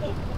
Oh.